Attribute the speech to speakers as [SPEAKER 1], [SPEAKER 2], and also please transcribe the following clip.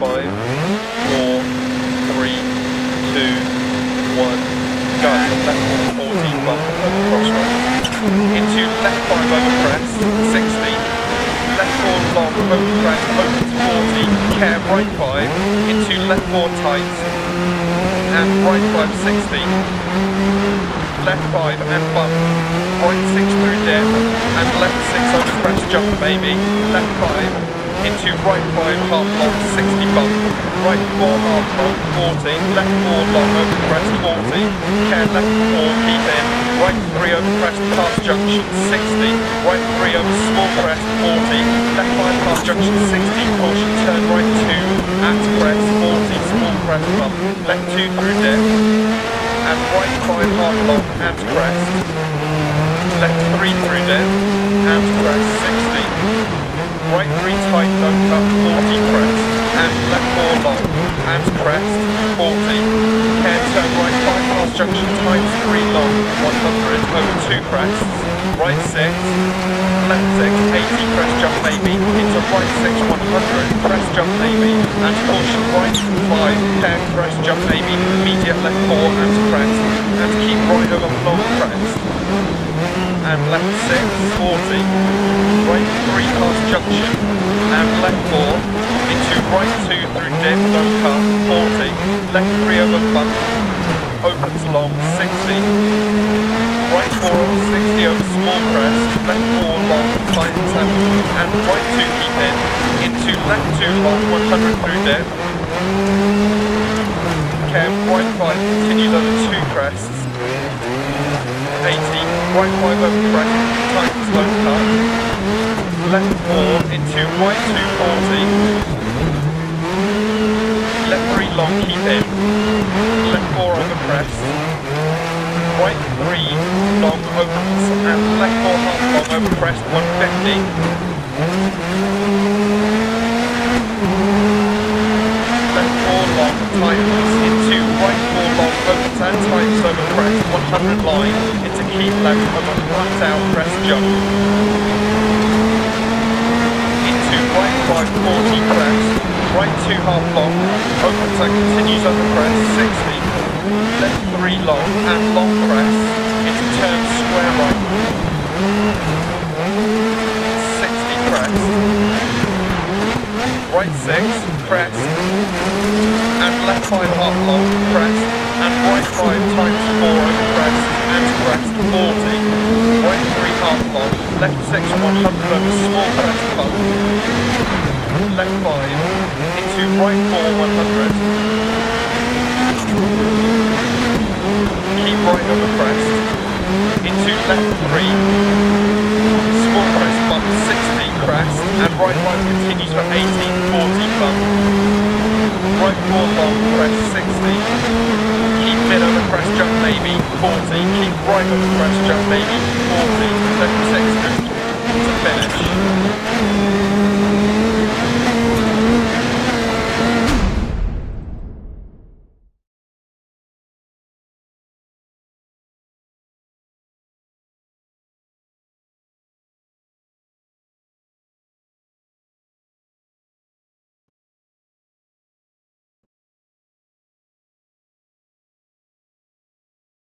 [SPEAKER 1] five, four, three, two, one, go. Left four, 40, bump, over crossroad. Into left five over crest, 60. Left four long, over crest, open to 40. Care, right five. Into left four tight. And right five, 60. Left five and bump. Right six through dip. And left six over crest, jump baby. Left five into right 5 half long 60 bump, right 4 half long 40, left 4 long over crest 40, care left 4 keep in, right 3 over crest past junction 60, right 3 over small crest 40, left 5 past junction 60, caution turn right 2 at crest 40, small crest bump, left 2 through dip, and right 5 half long at crest, left 3 through dip, and crest 60 right 3 tight don't cut 40 crest, and left 4 long, and crest, 40, care turn right 5 past junction times 3 long, 100, over 2 crests, right 6, left 6, 80 crest jump maybe, into right 6, 100, crest jump maybe, and caution right 5, care crest jump maybe, immediate left 4 and crest, and keep right over long crest. And left 6, 40, right 3 past junction, and left 4, into right 2 through dip, don't cut, 40, left 3 over bump, opens long, 60, right 4 over 60 over small crest, left 4 long, tight 7, and right 2 keep in, into left 2 long, 100 through dip, Kev, right 5 continues over 2 crests, 80, right 5 over crest, tight slow cut, left 4 into right 240, left 3 long keep in, 4 right 3 long opens and left 4 half long over crest 150, left 4 long tightens into right 4 long opens and tightens over crest 100 line. Into keep left over flat out crest jump. Into right 540 crest right 2 half long. Opens and continues over crest 60 left 3 long and long crest into turn square right. 60 crest right 6 crest and left 5 half long crest and right 5 times 4 over crest and crest 40 right 3 half long. Left 6 100 over small crest bump left 5 into right 4 100 left 3. Small crest bump 60 crest and right 1 continues for 18, 40 bump. Right 4 bump crest 60. Keep mid over crest jump maybe 14. Keep right over crest jump maybe 40. 36 to finish.